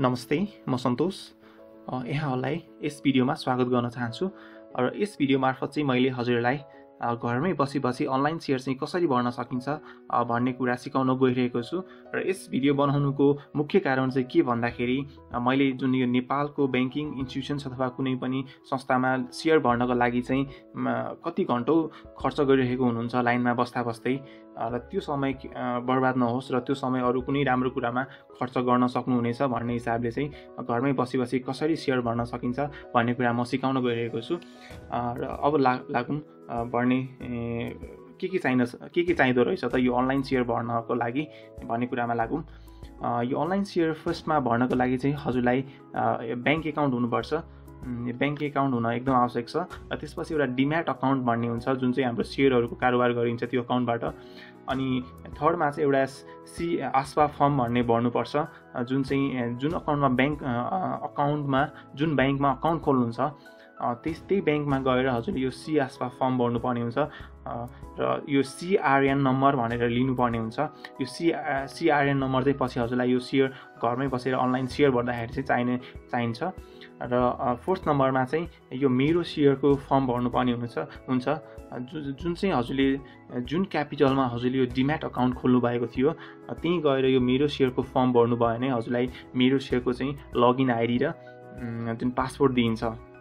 नमस्ते म सन्तोष। यहाँहरूलाई यस भिडियोमा स्वागत गर्न चाहन्छु। र यस भिडियो मार्फत चाहिँ मैले हजुरलाई घरमै बसी बसी अनलाइन सेयर चाहिँ कसरी बढ्न सकिन्छ भन्ने कुरा सिकाउन गइरहेको छु। र यस भिडियो बनाउनुको मुख्य कारण चाहिँ के भन्दाखेरि मैले जुन यो नेपालको ब्याङ्किङ इन्स्टिट्युसन्स अथवा कुनै पनि संस्थामा सेयर भर्नको लागि चाहिँ कति घन्टौँ खर्च गरिरहेको हुनुहुन्छ लाइनमा बस्दा बस्दै। र त्यो समय बर्बाद नहोस् र त्यो समय अरू कुनै राम्रो कुरामा खर्च गर्न सक्नुहुनेछ भन्ने हिसाबले चाहिँ घरमै बसी बसी कसरी सेयर भर्न सकिन्छ भन्ने कुरा म सिकाउन गइरहेको छु। र अब ला लागौँ ए, के के चाहिन के के चाहिँदो रहेछ त यो अनलाइन सेयर भर्नको लागि भन्ने कुरामा लागौँ यो अनलाइन सेयर फर्स्टमा भर्नको लागि चाहिँ हजुरलाई ब्याङ्क एकाउन्ट हुनुपर्छ। ब्याङ्क एकाउन्ट हुन एकदम आवश्यक छ। र त्यसपछि एउटा डिम्याट अकाउन्ट भन्ने हुन्छ जुन चाहिँ हाम्रो सेयरहरूको कारोबार गरिन्छ त्यो अकाउन्टबाट। अनि थर्डमा चाहिँ एउटा सी आस्पा फर्म भन्ने भर्नुपर्छ जुन चाहिँ जुन अकाउन्टमा ब्याङ्क अकाउन्टमा जुन ब्याङ्कमा अकाउन्ट खोल्नुहुन्छ त्यस त्यही ब्याङ्कमा गएर हजुरले यो सी आस्पा फर्म भर्नुपर्ने हुन्छ। र यो सिआरएन नम्बर भनेर लिनुपर्ने हुन्छ। यो सी सिआरएन नम्बर चाहिँ पछि हजुरलाई यो सेयर घरमै बसेर अनलाइन सेयर भर्दाखेरि चाहिँ चाहिने चाहिन्छ। र फोर्थ नम्बरमा चाहिँ यो मेरो सेयरको फर्म भर्नुपर्ने हुन्छ हुन्छ। अ, जु जुन चाहिँ हजुरले जुन क्यापिटलमा हजुरले यो डिम्याट अकाउन्ट खोल्नु भएको थियो त्यहीँ गएर यो मेरो सेयरको फर्म भर्नुभयो भने हजुरलाई मेरो सेयरको चाहिँ लगइन आइडी र जुन पासपोर्ट दिइन्छ।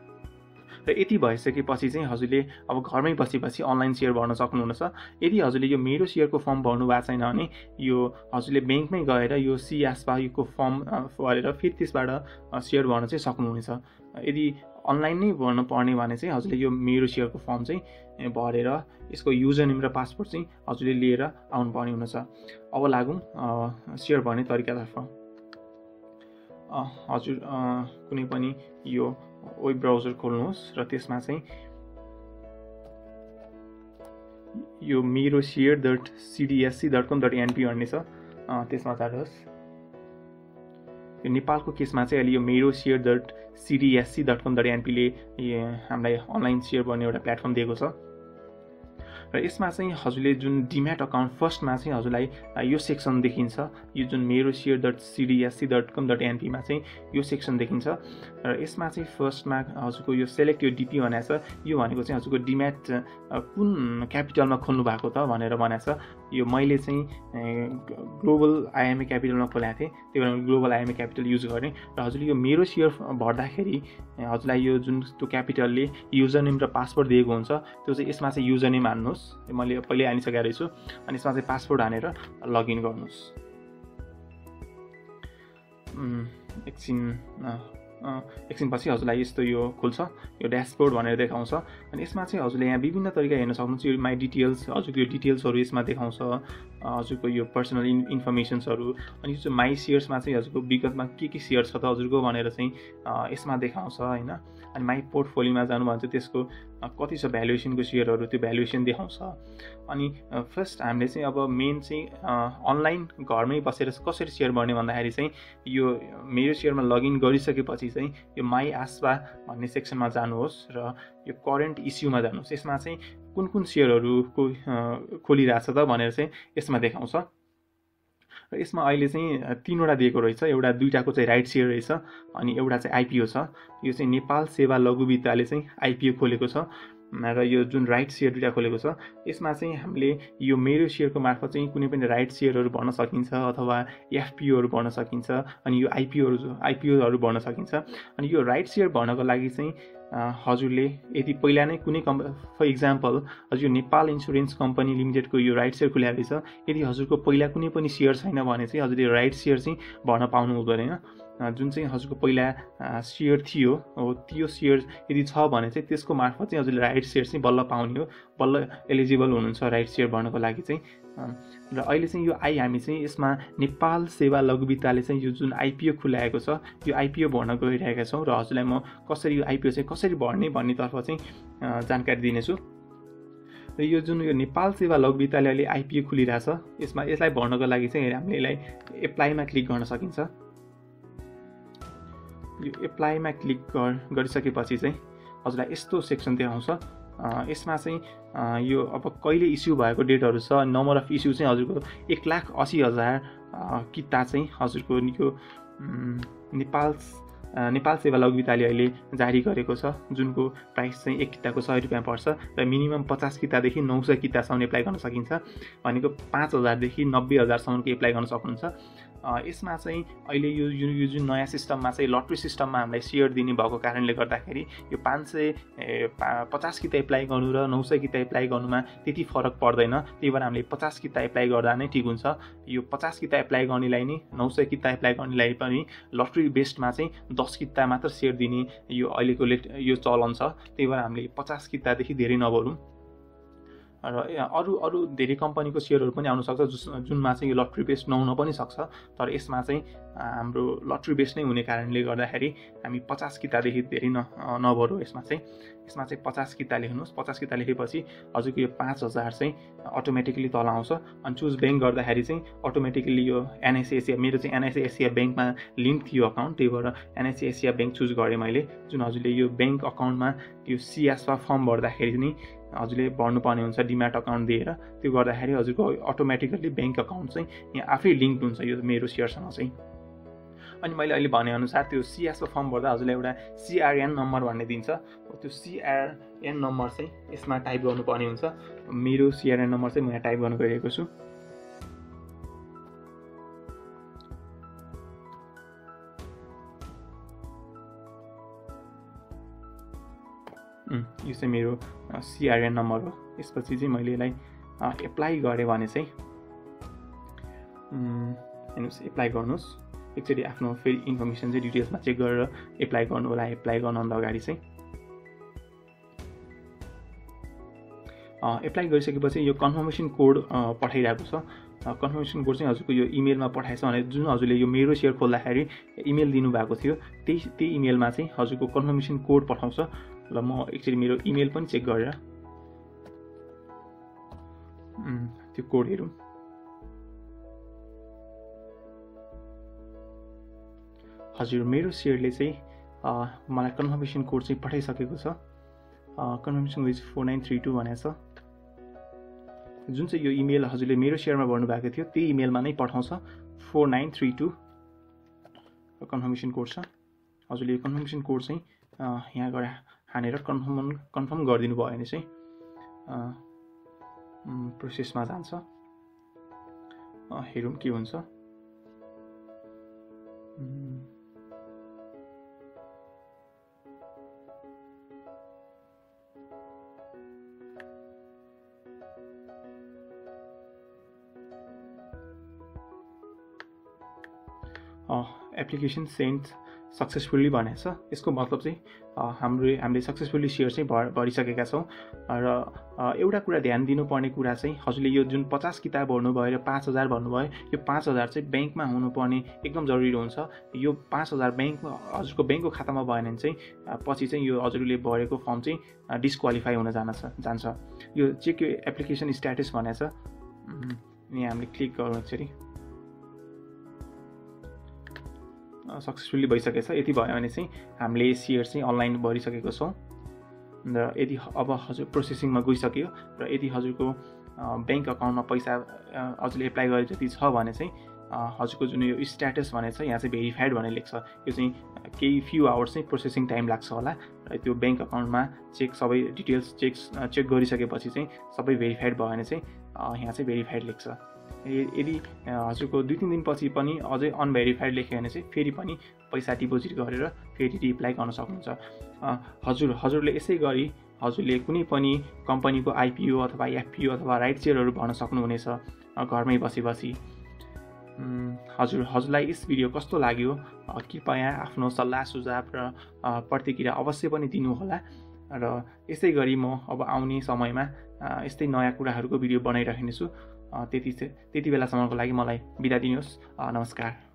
र यति भइसकेपछि चाहिँ हजुरले अब घरमै बसी बसी अनलाइन सेयर भर्न सक्नुहुनेछ। यदि हजुरले यो मेरो सेयरको फर्म भर्नु भएको छैन भने यो हजुरले ब्याङ्कमै गएर यो सिएसबायुको फर्म भरेर फेरि त्यसबाट सेयर भर्न चाहिँ सक्नुहुनेछ। यदि अनलाइन नै भर्नु पर्ने भने चाहिँ हजुरले यो मेरो सेयरको फर्म चाहिँ भरेर यसको युजर नेम र पासपोर्ट चाहिँ हजुरले लिएर आउनुपर्ने हुनेछ। अब लागौँ सेयर भर्ने तरिकातर्फ। हजुर कुनै पनि यो वेब ब्राउजर खोल्नुहोस् र त्यसमा चाहिँ यो मेरो share dot CDSC dot com dot NP भन्ने छ। त्यसमा जानुहोस्। यो नेपालको केसमा चाहिँ अहिले यो मेरो share dot CDSC dot com dot एनपीले हामीलाई अनलाइन सेयर गर्ने एउटा प्लेटफर्म दिएको छ। र यसमा चाहिँ हजुरले जुन डिम्याट अकाउन्ट फर्स्टमा चाहिँ हजुरलाई यो सेक्सन देखिन्छ। यो जुन मेरो share dot CDSC dot com dot एनपीमा चाहिँ यो सेक्सन देखिन्छ। र यसमा चाहिँ फर्स्टमा हजुरको यो सेलेक्ट यो डिपी भनेको छ यो भनेको चाहिँ हजुरको डिम्याट कुन क्यापिटलमा खोल्नु भएको त भनेर भनेको छ यो मैले चाहिँ ग्लोबल आइएमए क्यापिटलमा खोलेको थिएँ त्यही भएर ग्लोबल आइएमए क्यापिटल युज गरेँ। र हजुरले यो मेरो सेयर भर्दाखेरि हजुरलाई यो जुन त्यो क्यापिटलले युजर नेम र पासवर्ड दिएको हुन्छ त्यो चाहिँ यसमा चाहिँ युजर नेम हाल्नुहोस् त्यो मैले पहिल्यै हालिसकेको रहेछु अनि यसमा चाहिँ पासवर्ड हानेर लगइन गर्नुहोस्। एकछिन एकछिनपछि हजुरलाई यस्तो यो खुल्छ। यो ड्यासबोर्ड भनेर देखाउँछ। अनि यसमा चाहिँ हजुरले यहाँ विभिन्न तरिका हेर्न सक्नुहुन्छ। यो माई डिटेल्स हजुरको यो डिटेल्सहरू यसमा देखाउँछ। हजुरको यो पर्सनल इन इन्फर्मेसन्सहरू अनि चाहिँ माई सेयर्समा चाहिँ हजुरको विगतमा के के सेयर छ त हजुरको भनेर चाहिँ यसमा देखाउँछ होइन? अनि माई पोर्टफोलियोमा जानुभयो भने चाहिँ त्यसको कति छ भ्यालुएसनको सेयरहरू त्यो भ्यालुएसन देखाउँछ। अनि फर्स्ट हामीले चाहिँ अब मेन चाहिँ अनलाइन घरमै बसेर कसरी सेयर भर्ने भन्दाखेरि चाहिँ यो मेरो सेयरमा लगइन गरिसकेपछि चाहिँ यो माई आस्पा भन्ने सेक्सनमा जानुहोस् र यो करेन्ट इस्युमा जानुहोस्। यसमा चाहिँ कुन कुन सेयरहरूको खोलिरहेछ त भनेर चाहिँ यसमा देखाउँछ। र यसमा अहिले चाहिँ तिनवटा दिएको रहेछ। एउटा दुइटाको चाहिँ राइट सेयर रहेछ अनि एउटा चाहिँ आइपिओ छ। यो चाहिँ नेपाल सेवा लघु वित्तले चाहिँ आइपिओ खोलेको छ र यो जुन राइट सेयर दुइटा खोलेको छ यसमा चाहिँ हामीले यो मेरो सेयरको मार्फत चाहिँ कुनै पनि राइट सेयरहरू भर्न सकिन्छ अथवा एफपिओहरू भर्न सकिन्छ अनि यो आइपिओहरू आइपिओहरू भर्न सकिन्छ। अनि यो राइट सेयर भर्नको लागि चाहिँ हजुरले यदि पहिला नै कुनै कम्प फर इक्जाम्पल हजुर यो नेपाल इन्सुरेन्स कम्पनी लिमिटेडको यो राइट सेयर खुल्याएको छ यदि हजुरको पहिला कुनै पनि सेयर छैन भने चाहिँ हजुरले राइट सेयर चाहिँ भर्न पाउनु हुँदैन जुन चाहिँ हजुरको पहिला सेयर थियो हो त्यो सेयर यदि छ भने चाहिँ त्यसको मार्फत चाहिँ हजुरले राइट सेयर चाहिँ बल्ल पाउने हो। बल्ल एलिजिबल हुनुहुन्छ राइट सेयर भर्नको लागि चाहिँ। र अहिले चाहिँ यो आई हामी चाहिँ यसमा नेपाल सेवा लघु वित्तले चाहिँ यो जुन आइपिओ खुलाएको छ यो आइपिओ भर्न गइरहेका छौँ। र हजुरलाई म कसरी यो आइपिओ चाहिँ कसरी भर्ने भन्नेतर्फ चाहिँ जानकारी दिनेछु। र यो जुन यो नेपाल सेवा लघु वित्तालयले आइपिओ खुलिरहेछ यसमा यसलाई भर्नको लागि चाहिँ हामीले यसलाई एप्लाईमा क्लिक गर्न सकिन्छ। यो एप्लाईमा क्लिक गर गरिसकेपछि चाहिँ हजुरलाई यस्तो सेक्सन देखाउँछ। यसमा चाहिँ यो अब कहिले इस्यु भएको डेटहरू छ नम्बर अफ इस्यु चाहिँ हजुरको एक लाख असी हजार किता चाहिँ हजुरको यो नेपाल नेपाल सेवा लघु वित्तले अहिले जारी गरेको छ। जुनको प्राइस चाहिँ एक किताको सय रुपियाँ पर्छ र मिनिमम पचास कितादेखि नौ सय कितासम्म एप्लाई गर्न सकिन्छ। भनेको पाँच हजारदेखि नब्बे हजारसम्मको एप्लाई गर्न सक्नुहुन्छ। यसमा चाहिँ अहिले यो यो जुन नयाँ सिस्टममा चाहिँ लट्री सिस्टममा हामीलाई सेयर दिने भएको कारणले गर्दाखेरि यो पाँच सय पचास किता एप्लाई गर्नु र नौ सय किता एप्लाई गर्नुमा त्यति फरक पर्दैन। त्यही भएर हामीले पचास किता एप्लाई गर्दा नै ठिक हुन्छ। यो पचास किता एप्लाई गर्नेलाई नि नौ सय किता एप्लाई गर्नेलाई पनि लट्री बेस्डमा चाहिँ दस किता मात्र सेयर दिने यो अहिलेको लेट यो चलन छ। त्यही भएर हामीले पचास कितादेखि धेरै नभरौँ र अरू अरू धेरै कम्पनीको सेयरहरू पनि आउनसक्छ जुन जुनमा चाहिँ यो लट्री बेस्ड नहुन पनि सक्छ। तर यसमा चाहिँ हाम्रो लट्री बेस्ड नै हुने कारणले गर्दाखेरि हामी पचास कितादेखि धेरै न नभरौँ यसमा चाहिँ। यसमा चाहिँ पचास किता लेख्नुहोस्। पचास किता लेखेपछि हजुरको यो पाँच हजार चाहिँ अटोमेटिकली तल आउँछ। अनि चुज ब्याङ्क गर्दाखेरि चाहिँ अटोमेटिकली यो एनआइसी एसिया मेरो चाहिँ एनआइसी एसिया ब्याङ्कमा लिङ्क थियो अकाउन्ट त्यही भएर एनआइसी एसिया ब्याङ्क चुज गरेँ मैले। जुन हजुरले यो ब्याङ्क अकाउन्टमा यो सिएसवा फर्म भर्दाखेरि नि हजुरले भर्नुपर्ने हुन्छ डिम्याट अकाउन्ट दिएर। त्यो गर्दाखेरि हजुरको अटोमेटिकल्ली ब्याङ्क अकाउन्ट चाहिँ यहाँ आफै लिङ्क हुन्छ यो मेरो सेयरसँग चाहिँ। अनि मैले अहिले भनेअनुसार त्यो सिएसको फर्म भर्दा हजुरलाई एउटा सिआरएन नम्बर भन्ने दिन्छ। त्यो सिआरएन नम्बर चाहिँ यसमा टाइप गर्नुपर्ने हुन्छ। मेरो सिआरएन नम्बर चाहिँ म यहाँ टाइप गर्नु गइरहेको छु। यो चाहिँ मेरो सिआरएन नम्बर हो। यसपछि चाहिँ मैले यसलाई एप्लाई गरेँ भने चाहिँ हेर्नुहोस् एप्लाई गर्नुहोस्। एकचोटि आफ्नो फेरि इन्फर्मेसन चाहिँ डिटेल्समा चेक गरेर एप्लाई गर्नु होला एप्लाई गर्नुभन्दा अगाडि चाहिँ। एप्लाई गरिसकेपछि यो कन्फर्मेसन कोड पठाइरहेको छ। कन्फर्मेसन कोड चाहिँ हजुरको यो इमेलमा पठाएछ भने जुन हजुरले यो मेरो सेयर खोल्दाखेरि इमेल दिनुभएको थियो त्यही त्यही इमेलमा चाहिँ हजुरको कन्फर्मेसन कोड पठाउँछ। ल म एकचोटि मेरो इमेल पनि चेक गरेर त्यो कोड हेरौँ। हजुर मेरो सेयरले चाहिँ मलाई कन्फर्मेसन कोड चाहिँ पठाइसकेको छ। कन्फर्मेसन विज फोर नाइन थ्री टू भनेको छ। जुन चाहिँ यो इमेल हजुरले मेरो सेयरमा भर्नुभएको थियो त्यही इमेलमा नै पठाउँछ। Four nine three two confirmation code छ। हजुरले यो कन्फर्मेसन कोड चाहिँ यहाँ गएर हानेर कन्फर्म कन्फर्म गरिदिनु भयो भने चाहिँ प्रोसेसमा जान्छ। हेरौँ के हुन्छ। एप्लिकेसन सेन्ट सक्सेसफुल्ली भनेको छ यसको मतलब चाहिँ हाम्रो हामीले सक्सेसफुल्ली सेयर चाहिँ भर भरिसकेका छौँ। र एउटा कुरा ध्यान दिनुपर्ने कुरा चाहिँ हजुरले यो जुन पचास किताब भर्नुभयो र पाँच हजार भन्नुभयो यो पाँच हजार चाहिँ ब्याङ्कमा हुनुपर्ने एकदम जरुरी हुन्छ। यो पाँच हजार ब्याङ्कमा हजुरको ब्याङ्कको खातामा भएन भने चाहिँ पछि चाहिँ यो हजुरले भरेको फर्म चाहिँ डिस्क्वालिफाई हुन जान्छ जान्छ। यो चेक यो एप्लिकेसन स्ट्याटस भनेको छ यहाँ हामीले क्लिक गरौँ एकचोटि सक्सेसफुल्ली भइसकेछ। यति भयो भने चाहिँ हामीले सेयर चाहिँ अनलाइन भरिसकेको छौँ। र यदि अब हजुर प्रोसेसिङमा गइसक्यो र यदि हजुरको ब्याङ्क अकाउन्टमा पैसा हजुरले एप्लाई गरे जति छ भने चाहिँ हजुरको जुन यो स्ट्याटस भने छ यहाँ चाहिँ भेरिफाइड भनेर लेख्छ। यो चाहिँ केही फ्यु आवर्स चाहिँ प्रोसेसिङ टाइम लाग्छ होला। र त्यो ब्याङ्क अकाउन्टमा चेक सबै डिटेल्स चेक चेक गरिसकेपछि चाहिँ सबै भेरिफाइड भयो भने चाहिँ यहाँ चाहिँ भेरिफाइड लेख्छ। यदि हजुरको दुई तिन दिनपछि पनि अझै अनभेरिफाइड लेख्यो भने चाहिँ फेरि पनि पैसा डिपोजिट गरेर फेरि रिप्लाई गर्न सक्नुहुन्छ। हजुर हजुरले यसै गरी हजुरले कुनै पनि कम्पनीको आइपिओ अथवा एफपिओ अथवा राइट सेयरहरू भर्न सक्नुहुनेछ घरमै बसी बसी हजुर हजुरलाई यस भिडियो कस्तो लाग्यो? कृपया आफ्नो सल्लाह सुझाव र प्रतिक्रिया अवश्य पनि दिनुहोला र यसै गरी म अब आउने समयमा यस्तै नयाँ कुराहरूको भिडियो बनाइराख्नेछु त्यति चाहिँ त्यति बेलासम्मको लागि मलाई बिदा दिनुहोस्। नमस्कार।